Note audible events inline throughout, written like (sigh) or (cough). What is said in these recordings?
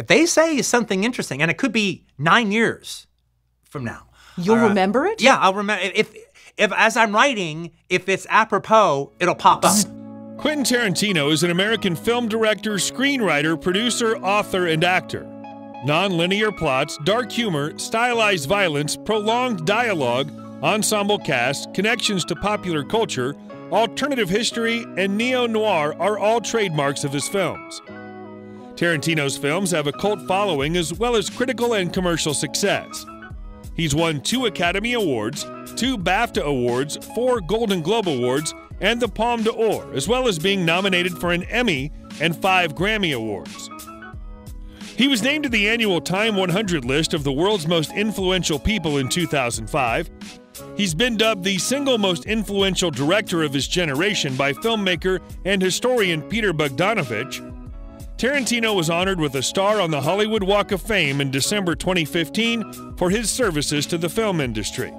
if they say something interesting, and it could be nine years from now, You'll uh, remember it? Yeah, I'll remember. If if as I'm writing, if it's apropos, it'll pop up. Quentin Tarantino is an American film director, screenwriter, producer, author, and actor. Non-linear plots, dark humor, stylized violence, prolonged dialogue, ensemble cast, connections to popular culture, alternative history, and neo-noir are all trademarks of his films. Tarantino's films have a cult following as well as critical and commercial success. He's won two Academy Awards, two BAFTA Awards, four Golden Globe Awards, and the Palme d'Or, as well as being nominated for an Emmy and five Grammy Awards. He was named to the annual Time 100 list of the world's most influential people in 2005. He's been dubbed the single most influential director of his generation by filmmaker and historian Peter Bogdanovich. Tarantino was honored with a star on the Hollywood Walk of Fame in December 2015 for his services to the film industry.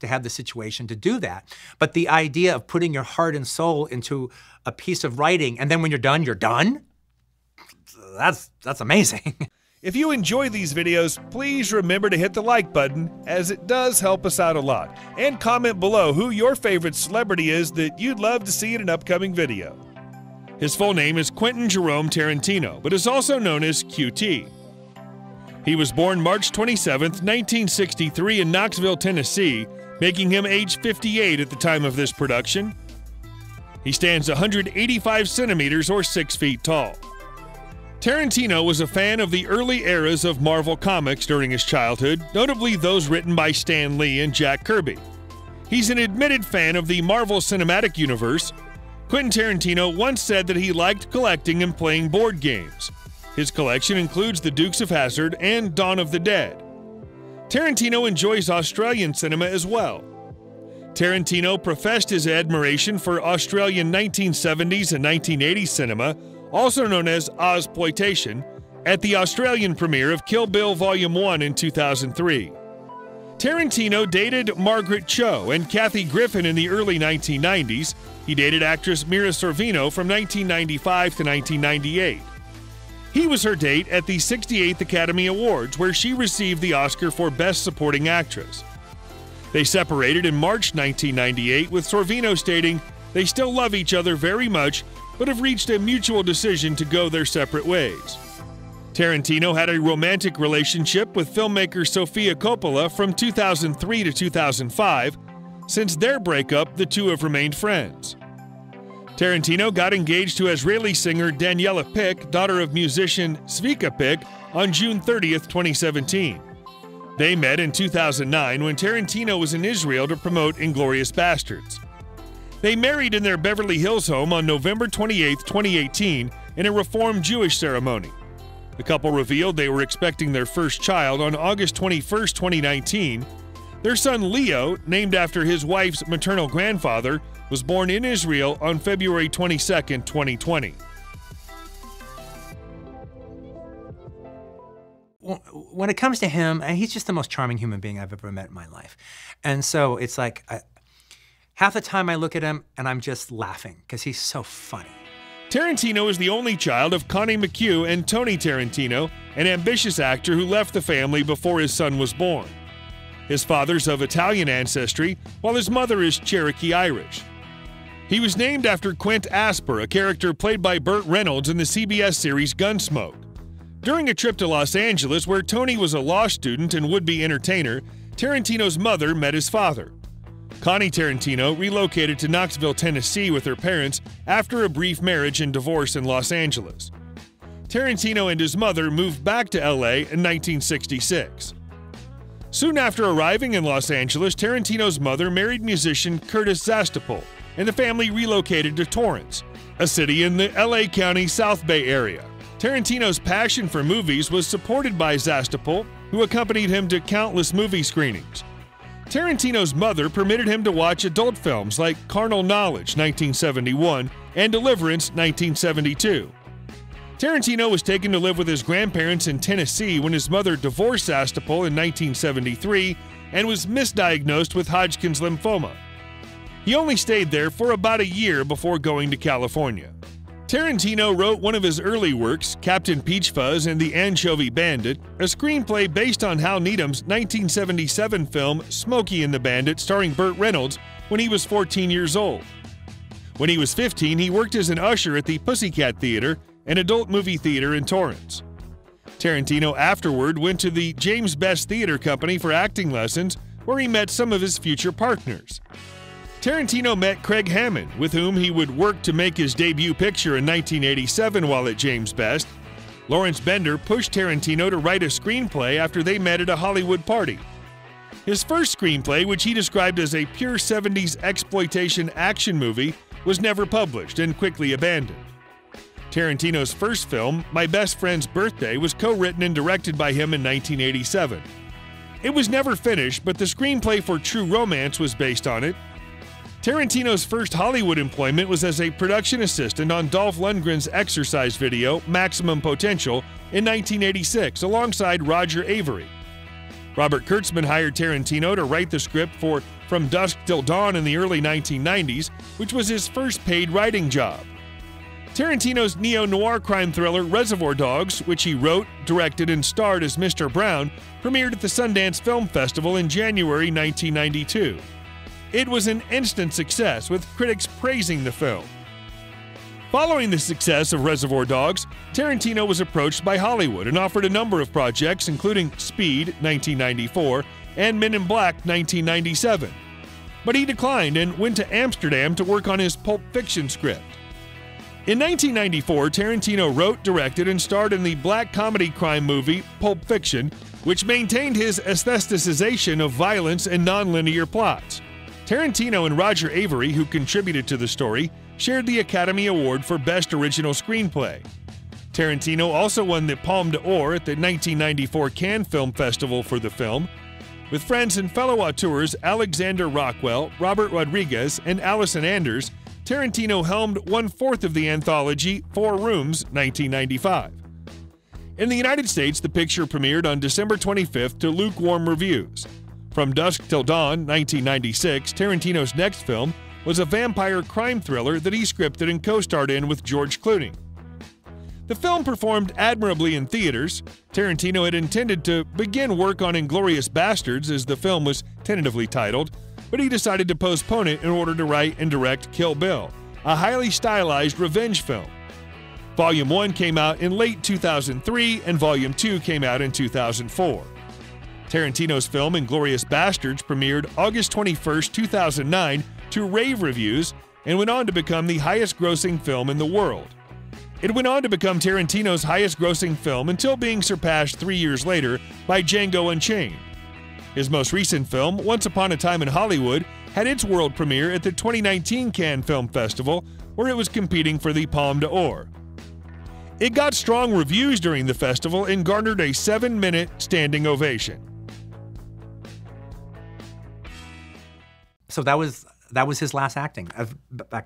to have the situation to do that. But the idea of putting your heart and soul into a piece of writing and then when you're done, you're done? That's that's amazing. (laughs) If you enjoy these videos, please remember to hit the like button as it does help us out a lot. And comment below who your favorite celebrity is that you'd love to see in an upcoming video. His full name is Quentin Jerome Tarantino, but is also known as QT. He was born March 27, 1963 in Knoxville, Tennessee, making him age 58 at the time of this production. He stands 185 centimeters or 6 feet tall. Tarantino was a fan of the early eras of Marvel Comics during his childhood, notably those written by Stan Lee and Jack Kirby. He's an admitted fan of the Marvel Cinematic Universe. Quentin Tarantino once said that he liked collecting and playing board games. His collection includes The Dukes of Hazzard and Dawn of the Dead. Tarantino enjoys Australian cinema as well. Tarantino professed his admiration for Australian 1970s and 1980s cinema also known as Ozploitation, at the Australian premiere of Kill Bill Volume 1 in 2003. Tarantino dated Margaret Cho and Kathy Griffin in the early 1990s. He dated actress Mira Sorvino from 1995 to 1998. He was her date at the 68th Academy Awards, where she received the Oscar for Best Supporting Actress. They separated in March 1998, with Sorvino stating, They still love each other very much but have reached a mutual decision to go their separate ways. Tarantino had a romantic relationship with filmmaker Sofia Coppola from 2003 to 2005. Since their breakup, the two have remained friends. Tarantino got engaged to Israeli singer Daniela Pick, daughter of musician Zvika Pick, on June 30, 2017. They met in 2009 when Tarantino was in Israel to promote Inglourious Basterds. They married in their Beverly Hills home on November 28, 2018, in a Reformed Jewish ceremony. The couple revealed they were expecting their first child on August 21, 2019. Their son Leo, named after his wife's maternal grandfather, was born in Israel on February 22, 2020. When it comes to him, he's just the most charming human being I've ever met in my life. And so it's like, half the time I look at him and I'm just laughing because he's so funny. Tarantino is the only child of Connie McHugh and Tony Tarantino, an ambitious actor who left the family before his son was born. His father's of Italian ancestry, while his mother is Cherokee Irish. He was named after Quint Asper, a character played by Burt Reynolds in the CBS series Gunsmoke. During a trip to Los Angeles, where Tony was a law student and would be entertainer, Tarantino's mother met his father. Connie Tarantino relocated to Knoxville, Tennessee with her parents after a brief marriage and divorce in Los Angeles. Tarantino and his mother moved back to LA in 1966. Soon after arriving in Los Angeles, Tarantino's mother married musician Curtis Zastoupil, and the family relocated to Torrance, a city in the LA County South Bay area. Tarantino's passion for movies was supported by Zastoupil, who accompanied him to countless movie screenings. Tarantino's mother permitted him to watch adult films like Carnal Knowledge 1971 and Deliverance 1972. Tarantino was taken to live with his grandparents in Tennessee when his mother divorced Zastoupil in 1973 and was misdiagnosed with Hodgkin's lymphoma. He only stayed there for about a year before going to California. Tarantino wrote one of his early works, Captain Peach Fuzz and the Anchovy Bandit, a screenplay based on Hal Needham's 1977 film Smokey and the Bandit, starring Burt Reynolds, when he was 14 years old. When he was 15, he worked as an usher at the Pussycat Theater, an adult movie theater in Torrance. Tarantino afterward went to the James Best Theater Company for acting lessons, where he met some of his future partners. Tarantino met Craig Hamann, with whom he would work to make his debut picture in 1987 while at James Best. Lawrence Bender pushed Tarantino to write a screenplay after they met at a Hollywood party. His first screenplay, which he described as a pure 70s exploitation action movie, was never published and quickly abandoned. Tarantino's first film, My Best Friend's Birthday, was co written and directed by him in 1987. It was never finished, but the screenplay for True Romance was based on it. Tarantino's first Hollywood employment was as a production assistant on Dolph Lundgren's exercise video, Maximum Potential, in 1986, alongside Roger Avary. Robert Kurtzman hired Tarantino to write the script for From Dusk Till Dawn in the early 1990s, which was his first paid writing job. Tarantino's neo noir crime thriller Reservoir Dogs, which he wrote, directed, and starred as Mr. Brown, premiered at the Sundance Film Festival in January 1992. It was an instant success, with critics praising the film. Following the success of Reservoir Dogs, Tarantino was approached by Hollywood and offered a number of projects, including Speed, 1994, and Men in Black, 1997. But he declined and went to Amsterdam to work on his Pulp Fiction script. In 1994, Tarantino wrote, directed, and starred in the black comedy crime movie Pulp Fiction, which maintained his aestheticization of violence and nonlinear plots. Tarantino and Roger Avary, who contributed to the story, shared the Academy Award for Best Original Screenplay. Tarantino also won the Palme d'Or at the 1994 Cannes Film Festival for the film. With friends and fellow auteurs Alexander Rockwell, Robert Rodriguez, and Allison Anders, Tarantino helmed one fourth of the anthology Four Rooms, 1995. In the United States, the picture premiered on December 25th to lukewarm reviews. From Dusk Till Dawn, 1996, Tarantino's next film was a vampire crime thriller that he scripted and co starred in with George Clooney. The film performed admirably in theaters. Tarantino had intended to begin work on Inglorious Bastards, as the film was tentatively titled, but he decided to postpone it in order to write and direct Kill Bill, a highly stylized revenge film. Volume 1 came out in late 2003, and Volume 2 came out in 2004. Tarantino's film Inglourious Basterds premiered August 21, 2009, to rave reviews and went on to become the highest grossing film in the world. It went on to become Tarantino's highest grossing film until being surpassed three years later by Django Unchained. His most recent film, Once Upon a Time in Hollywood, had its world premiere at the 2019 Cannes Film Festival, where it was competing for the Palme d'Or. It got strong reviews during the festival and garnered a seven minute standing ovation. So that was that was his last acting.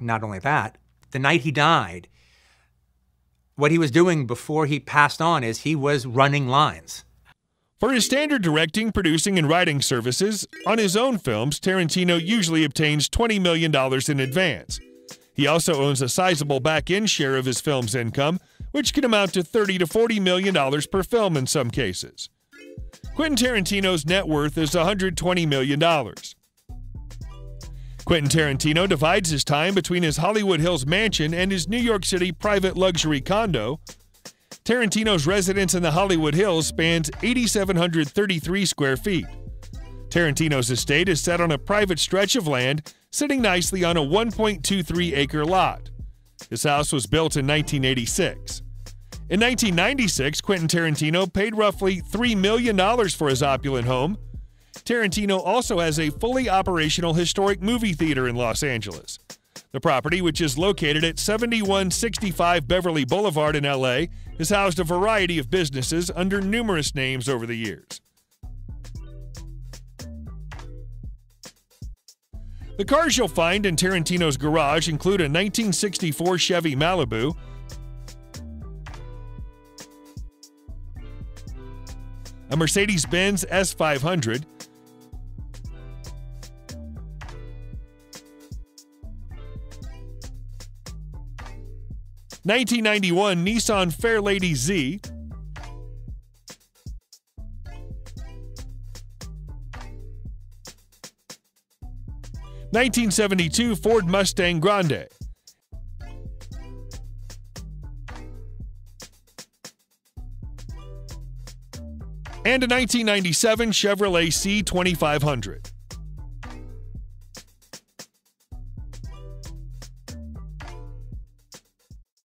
Not only that, the night he died, what he was doing before he passed on is he was running lines. For his standard directing, producing, and writing services, on his own films, Tarantino usually obtains $20 million in advance. He also owns a sizable back end share of his film's income, which can amount to 30 to $40 million per film in some cases. Quentin Tarantino's net worth is $120 million. Quentin Tarantino divides his time between his Hollywood Hills mansion and his New York City private luxury condo. Tarantino's residence in the Hollywood Hills spans 8,733 square feet. Tarantino's estate is set on a private stretch of land, sitting nicely on a 1.23 acre lot. His house was built in 1986. In 1996, Quentin Tarantino paid roughly $3 million for his opulent home, Tarantino also has a fully operational historic movie theater in Los Angeles. The property, which is located at 7165 Beverly Boulevard in LA, has housed a variety of businesses under numerous names over the years. The cars you'll find in Tarantino's garage include a 1964 Chevy Malibu, a Mercedes Benz S500, 1991 Nissan Fairlady Z. Nineteen seventy two Ford Mustang Grande. And a 1997 Chevrolet C2500.